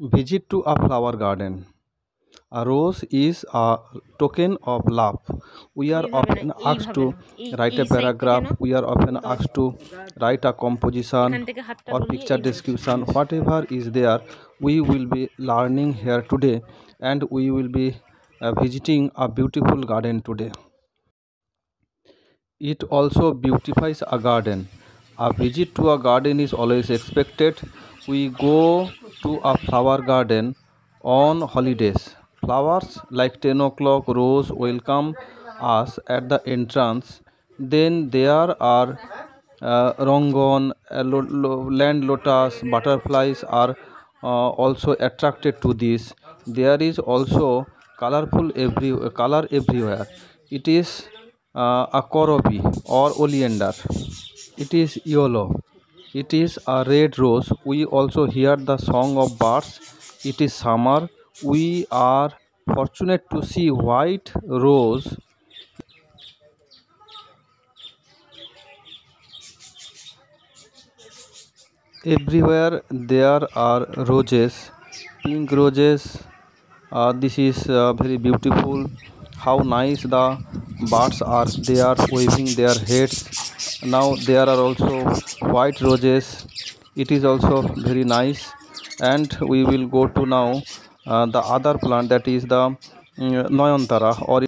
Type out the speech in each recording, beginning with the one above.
visit to a flower garden. A rose is a token of love. We are often asked to write a paragraph, we are often asked to write a composition or picture description. Whatever is there, we will be learning here today and we will be uh, visiting a beautiful garden today. It also beautifies a garden. A visit to a garden is always expected we go to a flower garden on holidays. Flowers like 10 o'clock rose welcome us at the entrance. Then there are uh, rongon, uh, land lotus, butterflies are uh, also attracted to this. There is also colorful every color everywhere. It is uh, a korobi or oleander. It is yellow. It is a red rose. We also hear the song of birds. It is summer. We are fortunate to see white rose everywhere there are roses pink roses uh, this is uh, very beautiful how nice the birds are they are waving their heads now there are also white roses it is also very nice and we will go to now uh, the other plant that is the mm, noyantara or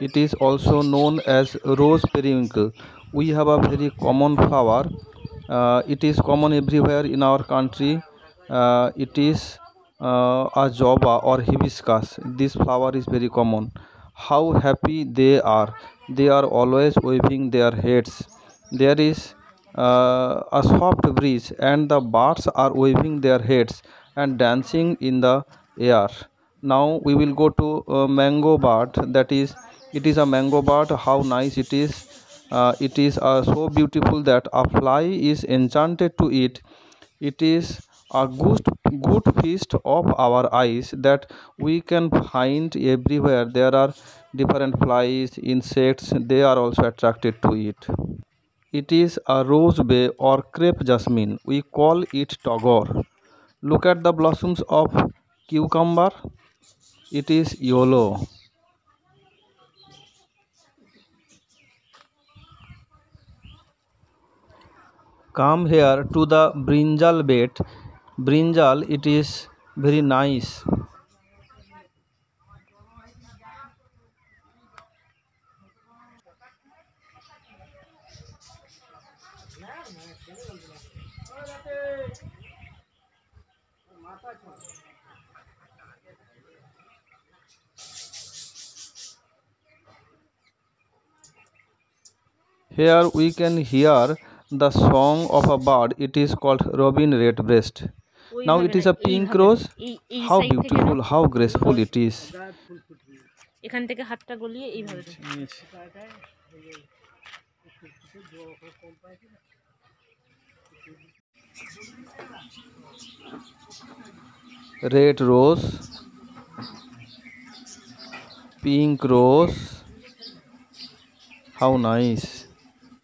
it is also known as rose periwinkle. We have a very common flower. Uh, it is common everywhere in our country. Uh, it is uh, a java or hibiscus. This flower is very common. How happy they are! They are always waving their heads. There is uh, a soft breeze, and the birds are waving their heads and dancing in the air. Now we will go to uh, mango bird. That is it is a mango bird. How nice it is. Uh, it is uh, so beautiful that a fly is enchanted to it. It is a good good feast of our eyes that we can find everywhere. There are different flies insects. They are also attracted to it. It is a rose bay or crepe jasmine. We call it togor look at the blossoms of cucumber. It is yellow. Come here to the brinjal bed brinjal it is very nice Here we can hear the song of a bird. It is called robin redbreast Now it is a pink এইভাবে না, rose. এই- এই How side থেকে না, beautiful, how graceful it is. এখান থেকে হাতটা গলিয়ে এইভাবে দাও। Red rose, pink rose. How nice.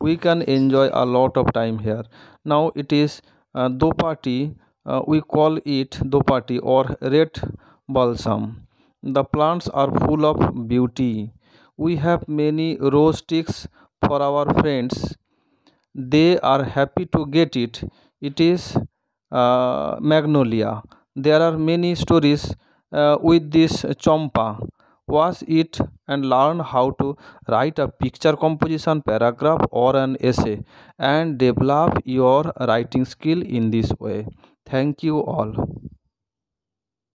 We can enjoy a lot of time here. Now it is uh, dopati. Uh, we call it dopati or red balsam. The plants are full of beauty. We have many rose sticks for our friends. They are happy to get it. It is uh, magnolia. There are many stories uh, with this champa. Watch it and learn how to write a picture composition paragraph or an essay and develop your writing skill in this way. Thank you all.